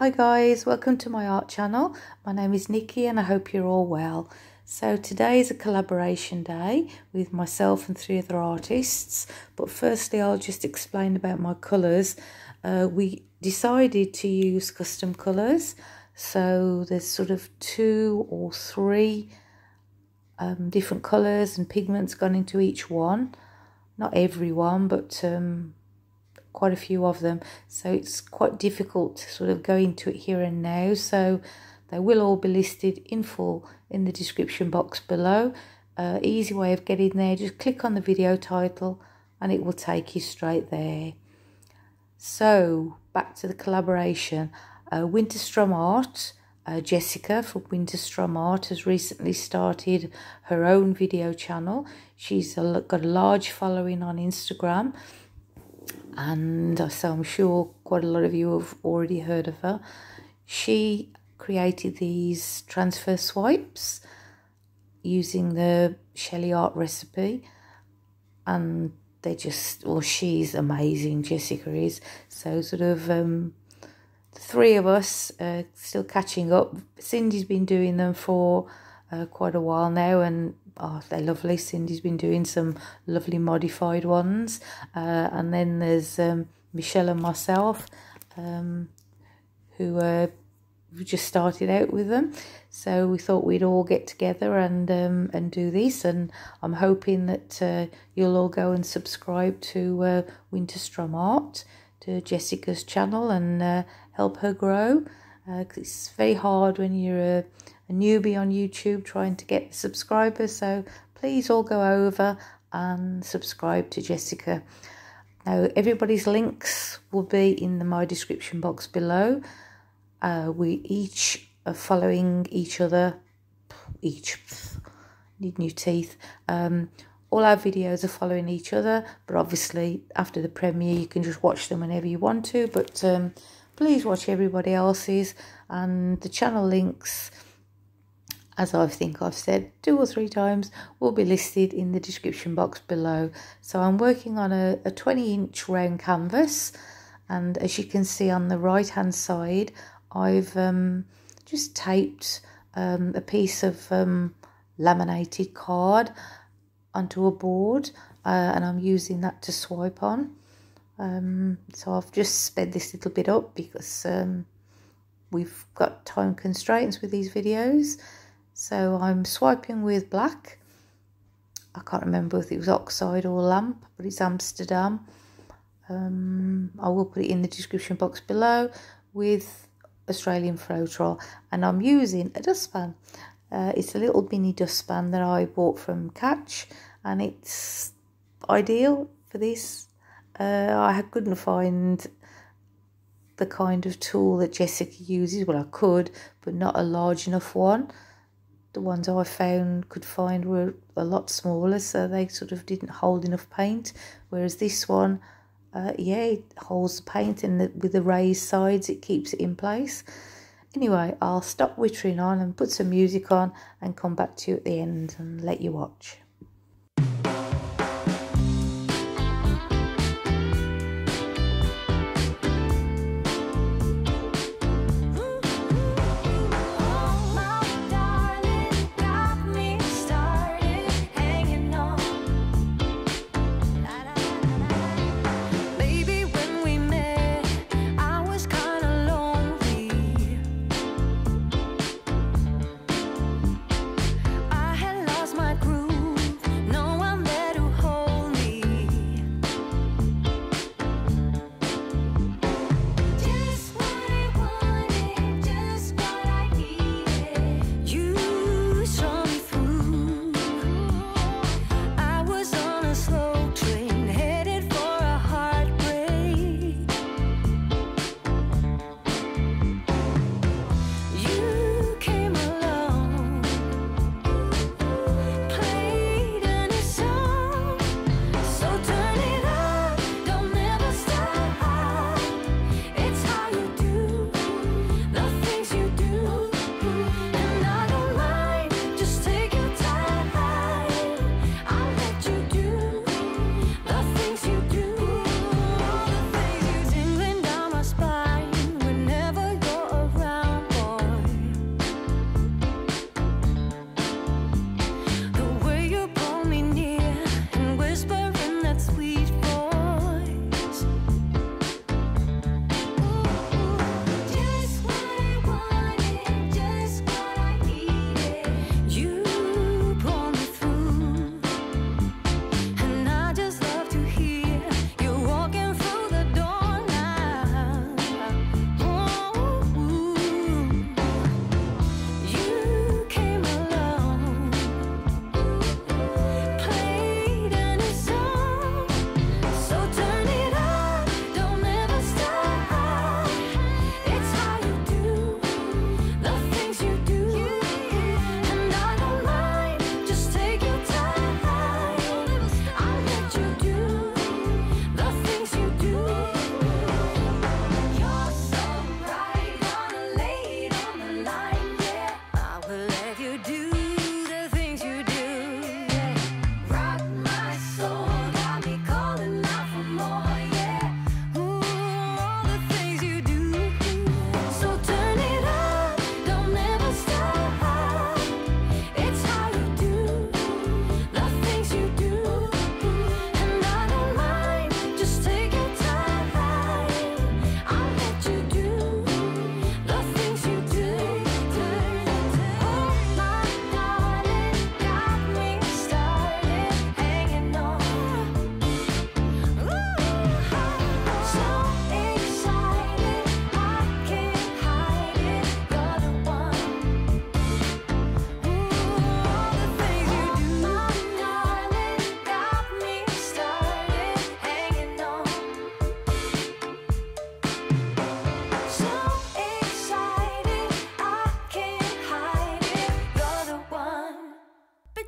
Hi guys, welcome to my art channel. My name is Niki and I hope you're all well. So today is a collaboration day with myself and three other artists. But firstly, I'll just explain about my colours. Uh, we decided to use custom colours. So there's sort of two or three um, different colours and pigments gone into each one. Not every one, but um, quite a few of them. So it's quite difficult to sort of go into it here and now. So they will all be listed in full in the description box below. Uh, easy way of getting there just click on the video title and it will take you straight there. So back to the collaboration. Uh, Winterstrom Art uh, Jessica from Winterstrom Art has recently started her own video channel. She's a, got a large following on Instagram and so I'm sure quite a lot of you have already heard of her. She created these transfer swipes using the Sheleeart recipe and they just, well, she's amazing, Jessica is. So sort of um, the three of us uh, still catching up. Cindy's been doing them for uh, quite a while now and oh, they're lovely. Cindy's been doing some lovely modified ones. Uh, and then there's um, Michelle and myself um, who uh, just started out with them. So we thought we'd all get together and um, and do this. And I'm hoping that uh, you'll all go and subscribe to uh, Winterstrom Art, to Jessica's channel and uh, help her grow. Uh, it's very hard when you're a a newbie on YouTube trying to get subscribers. So please all go over and subscribe to Jessica. Now, everybody's links will be in the my description box below. Uh, we each are following each other. Each need new teeth. Um, all our videos are following each other, but obviously after the premiere you can just watch them whenever you want to. But um, please watch everybody else's and the channel links as I think I've said two or three times, will be listed in the description box below. So I'm working on a, a 20 inch round canvas and as you can see on the right hand side, I've um, just taped um, a piece of um, laminated card onto a board uh, and I'm using that to swipe on. Um, so I've just sped this little bit up because um, we've got time constraints with these videos. So I'm swiping with black. I can't remember if it was oxide or lamp, but it's Amsterdam. Um, I will put it in the description box below with Australian Floetrol. And I'm using a dustpan. Uh, it's a little mini dustpan that I bought from Catch. And it's ideal for this. Uh, I couldn't find the kind of tool that Jessica uses. Well, I could, but not a large enough one the ones I found could find were a lot smaller, so they sort of didn't hold enough paint. Whereas this one, uh, yeah, it holds the paint and the, with the raised sides, it keeps it in place. Anyway, I'll stop wittering on and put some music on and come back to you at the end and let you watch.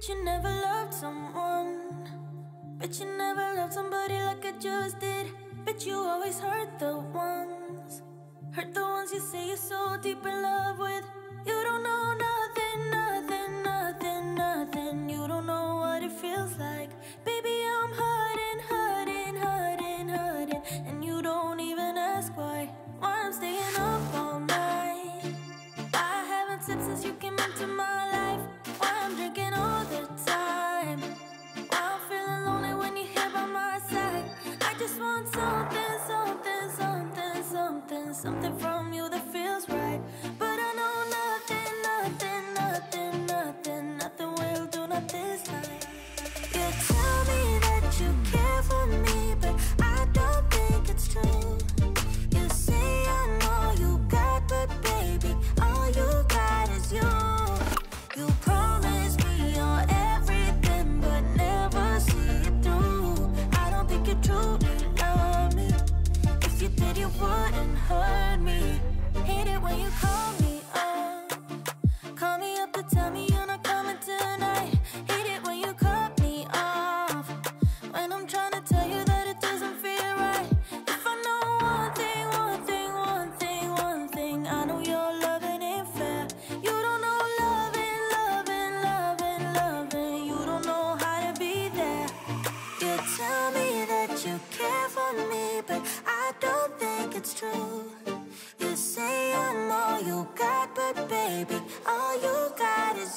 But you never loved someone. But you never loved somebody like I just did. But you always hurt the ones. Hurt the ones you say you're so deep in love with. You don't know nothing, nothing, nothing, nothing. You don't know what it feels like. Baby, I'm hurting, hurting, hurting, hurting. And you don't even ask why. Why I'm staying up all night. I haven't slept since you came into my working all the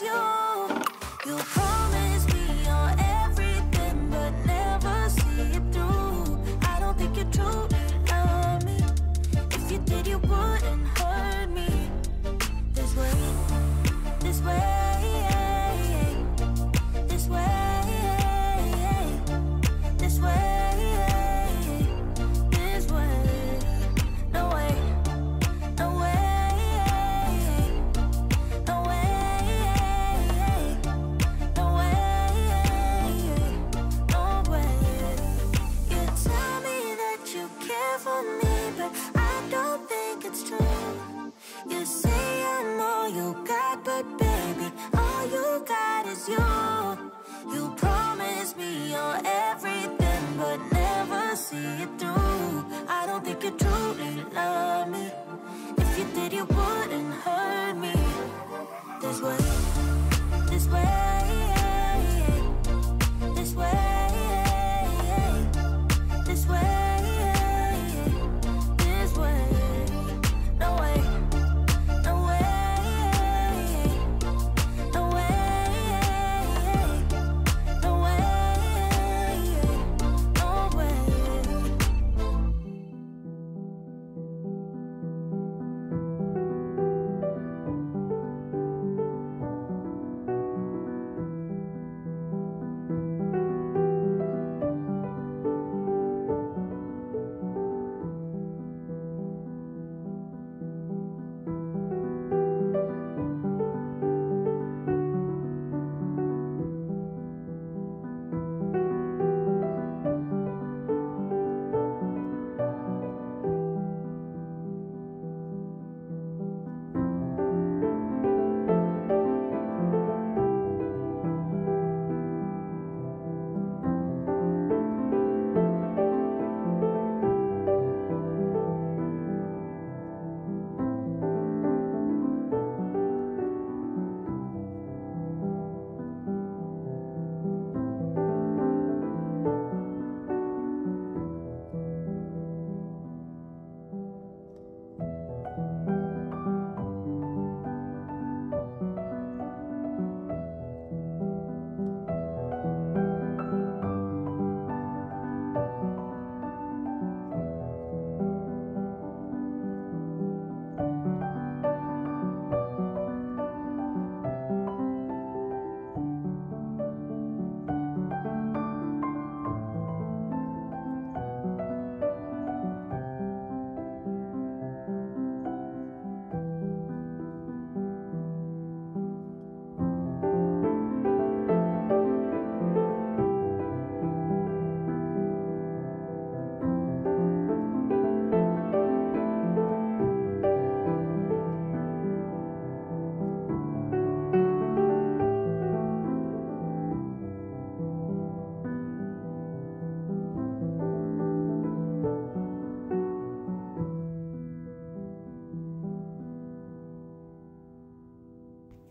you. You. you truly love me. If you did, you wouldn't hurt me. This way, this way.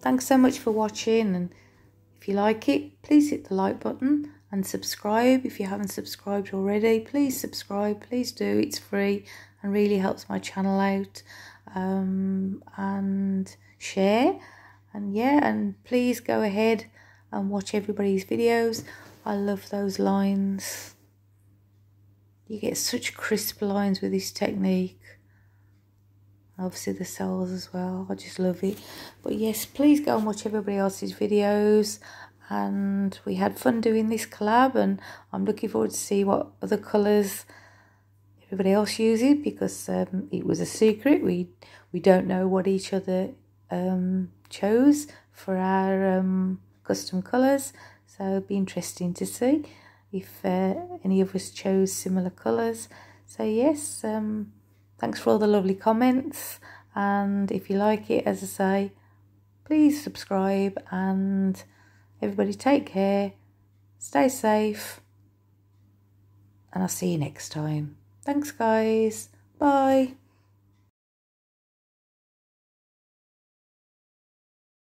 Thanks so much for watching and if you like it, please hit the like button and subscribe. If you haven't subscribed already, please subscribe. Please do. It's free and really helps my channel out. Um, and share. And yeah, and please go ahead and watch everybody's videos. I love those lines. You get such crisp lines with this technique. Obviously the cells as well. I just love it. But yes, please go and watch everybody else's videos. And we had fun doing this collab and I'm looking forward to see what other colours everybody else uses because um, it was a secret. We we don't know what each other um, chose for our um, custom colours. So it'd be interesting to see if uh, any of us chose similar colours. So yes, um, thanks for all the lovely comments. And if you like it, as I say, please subscribe and everybody take care, stay safe, and I'll see you next time. Thanks, guys. Bye.